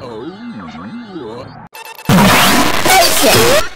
哦我开始